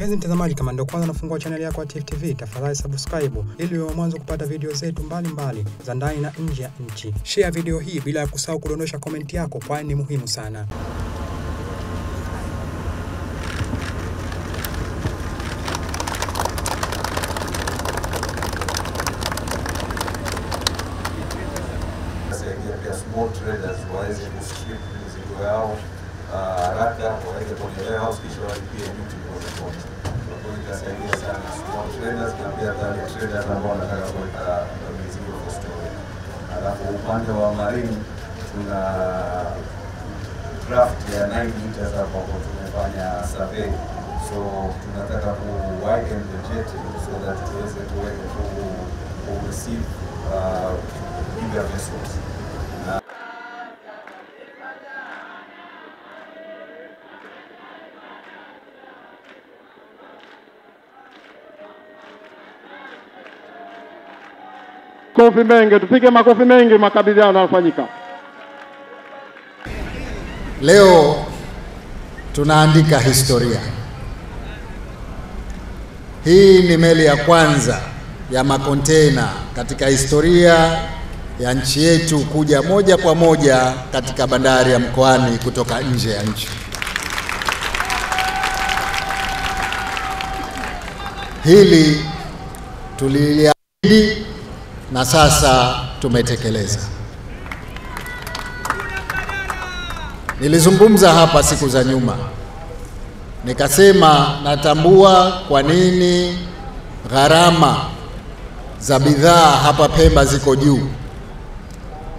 Mpenzi mtazamaji, kama ndio kwanza nafungua chaneli yako ya Tifu TV, tafadhali subscribe ili uwe mwanzo kupata video zetu mbalimbali za ndani na nje ya nchi. Share video hii bila ya kusahau kudondosha komenti yako, kwani ni muhimu sana. waweze mizigo yao ah, haraka waweze kuendelea au kisha walipie pole. Kwa itasaidia sana small traders na pia wale traders ambao wanataka kuweka mizigo kwa store. Alafu upande wa marine tuna draft ya 9 meters ambapo tumefanya survey so tunataka ku widen the jetty so that tuweze kuweka ku receive uh, bigger vessels Kofi mengi, tupige makofi mengi, makabidhiano yanafanyika. Leo tunaandika historia. Hii ni meli ya kwanza ya makontena katika historia ya nchi yetu kuja moja kwa moja katika bandari ya Mkoani kutoka nje ya nchi. Hili tuliliahidi na sasa tumetekeleza. Nilizungumza hapa siku za nyuma, nikasema natambua kwa nini gharama za bidhaa hapa Pemba ziko juu.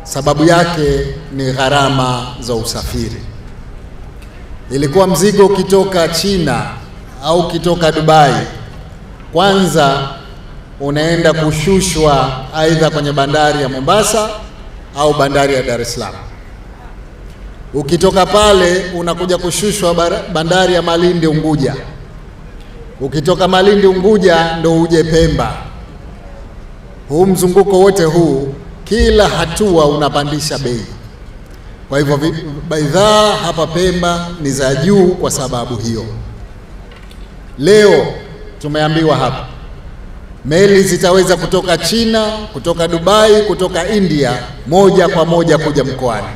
Sababu yake ni gharama za usafiri. Ilikuwa mzigo ukitoka China au ukitoka Dubai, kwanza unaenda kushushwa aidha kwenye bandari ya Mombasa au bandari ya Dar es Salaam. Ukitoka pale unakuja kushushwa bandari ya Malindi Unguja. Ukitoka Malindi Unguja ndo uje Pemba. Huu mzunguko wote huu, kila hatua unapandisha bei. Kwa hivyo bidhaa hapa Pemba ni za juu kwa sababu hiyo. Leo tumeambiwa hapa meli zitaweza kutoka China, kutoka Dubai, kutoka India moja kwa moja kuja mkoani.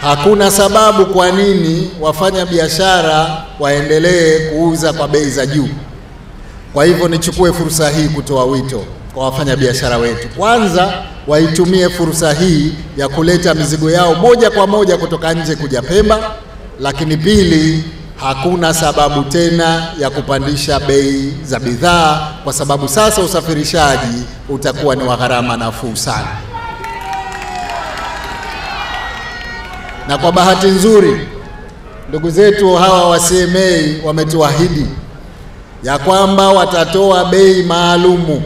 Hakuna sababu kwa nini wafanya biashara waendelee kuuza kwa bei za juu. Kwa hivyo nichukue fursa hii kutoa wito kwa wafanyabiashara wetu, kwanza waitumie fursa hii ya kuleta mizigo yao moja kwa moja kutoka nje kuja Pemba, lakini pili, hakuna sababu tena ya kupandisha bei za bidhaa, kwa sababu sasa usafirishaji utakuwa ni wa gharama nafuu sana. Na kwa bahati nzuri ndugu zetu hawa wa CMA wametuahidi ya kwamba watatoa bei maalumu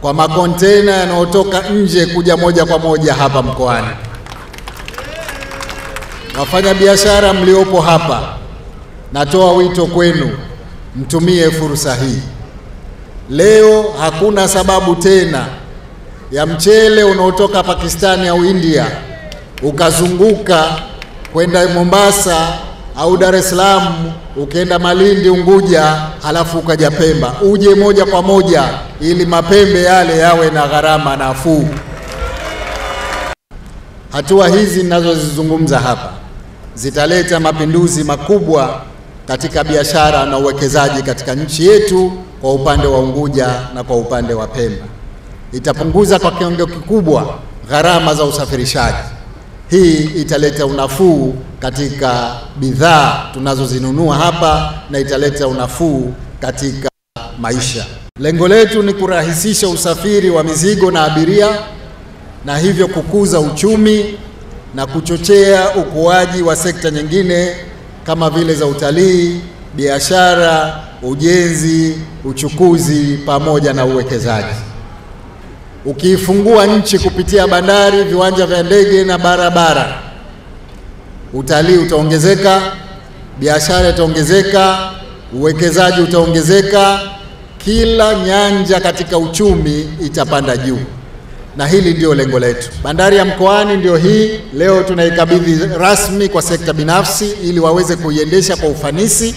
kwa makontena yanayotoka nje kuja moja kwa moja hapa mkoani. Wafanya biashara mliopo hapa, natoa wito kwenu, mtumie fursa hii. Leo hakuna sababu tena ya mchele unaotoka Pakistani au India ukazunguka kwenda Mombasa au Dar es Salaam ukienda Malindi Unguja, halafu ukaja Pemba, uje moja kwa moja ili mapembe yale yawe na gharama nafuu. Hatua hizi ninazozizungumza hapa zitaleta mapinduzi makubwa katika biashara na uwekezaji katika nchi yetu kwa upande wa Unguja na kwa upande wa Pemba. Itapunguza kwa kiwango kikubwa gharama za usafirishaji. Hii italeta unafuu katika bidhaa tunazozinunua hapa na italeta unafuu katika maisha. Lengo letu ni kurahisisha usafiri wa mizigo na abiria na hivyo kukuza uchumi na kuchochea ukuaji wa sekta nyingine kama vile za utalii, biashara, ujenzi, uchukuzi pamoja na uwekezaji. Ukiifungua nchi kupitia bandari, viwanja vya ndege na barabara, utalii utaongezeka, biashara itaongezeka, uwekezaji utaongezeka, kila nyanja katika uchumi itapanda juu. Na hili ndio lengo letu. Bandari ya Mkoani ndio hii, leo tunaikabidhi rasmi kwa sekta binafsi ili waweze kuiendesha kwa ufanisi,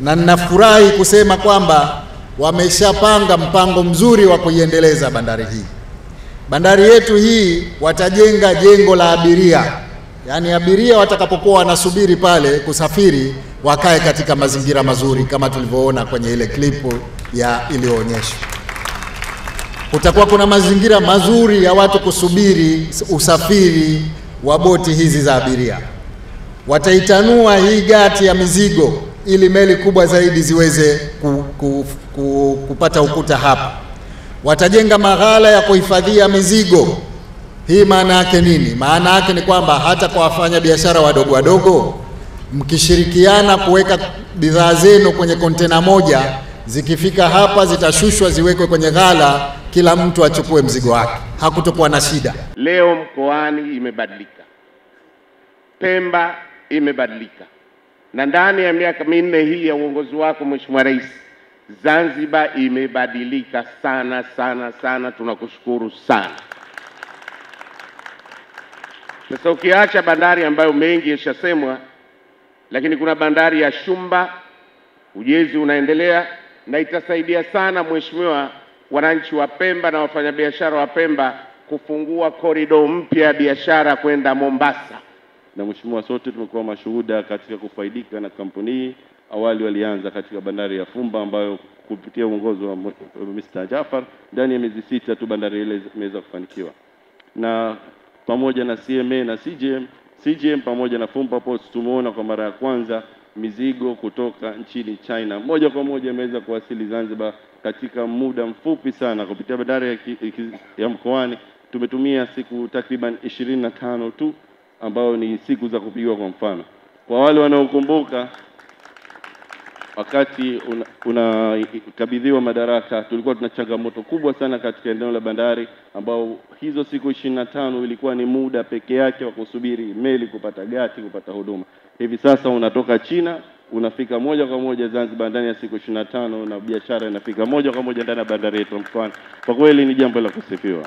na ninafurahi kusema kwamba wameshapanga mpango mzuri wa kuiendeleza bandari hii. Bandari yetu hii watajenga jengo la abiria, yaani abiria watakapokuwa wanasubiri pale kusafiri wakae katika mazingira mazuri kama tulivyoona kwenye ile klipu ya iliyoonyeshwa. Kutakuwa kuna mazingira mazuri ya watu kusubiri usafiri wa boti hizi za abiria. Wataitanua hii gati ya mizigo ili meli kubwa zaidi ziweze ku, ku, ku, kupata ukuta hapa. Watajenga maghala ya kuhifadhia mizigo. Hii maana yake nini? Maana yake ni kwamba hata kwa wafanya biashara wadogo wadogo, mkishirikiana kuweka bidhaa zenu kwenye kontena moja, zikifika hapa zitashushwa ziwekwe kwenye ghala, kila mtu achukue mzigo wake, hakutokuwa na shida. Leo mkoani imebadilika, Pemba imebadilika, na ndani ya miaka minne hii ya uongozi wako Mheshimiwa Rais, Zanzibar imebadilika sana sana sana. Tunakushukuru sana. Sasa ukiacha bandari ambayo mengi yashasemwa, lakini kuna bandari ya Shumba, ujenzi unaendelea na itasaidia sana mheshimiwa, wananchi wa Pemba na wafanyabiashara wa Pemba kufungua korido mpya ya biashara kwenda Mombasa. na mheshimiwa, sote tumekuwa mashuhuda katika kufaidika na kampuni hii. Awali walianza katika bandari ya Fumba ambayo kupitia uongozi wa Mr. Jafar ndani ya miezi sita tu bandari ile imeweza kufanikiwa, na pamoja na CMA na CGM, CGM pamoja na Fumba Ports tumeona kwa mara ya kwanza mizigo kutoka nchini China moja kwa moja imeweza kuwasili Zanzibar katika muda mfupi sana kupitia bandari ya, ya Mkoani. Tumetumia siku takriban ishirini na tano tu ambayo ni siku za kupigwa kwa mfano. Kwa wale wanaokumbuka wakati unakabidhiwa una madaraka, tulikuwa tuna changamoto kubwa sana katika eneo la bandari, ambao hizo siku ishirini na tano ilikuwa ni muda peke yake wa kusubiri meli kupata gati, kupata huduma. Hivi sasa unatoka China unafika moja kwa moja Zanzibar ndani ya siku ishirini na tano na biashara inafika moja kwa moja ndani ya bandari yetu Mkoani. Kwa kweli ni jambo la kusifiwa.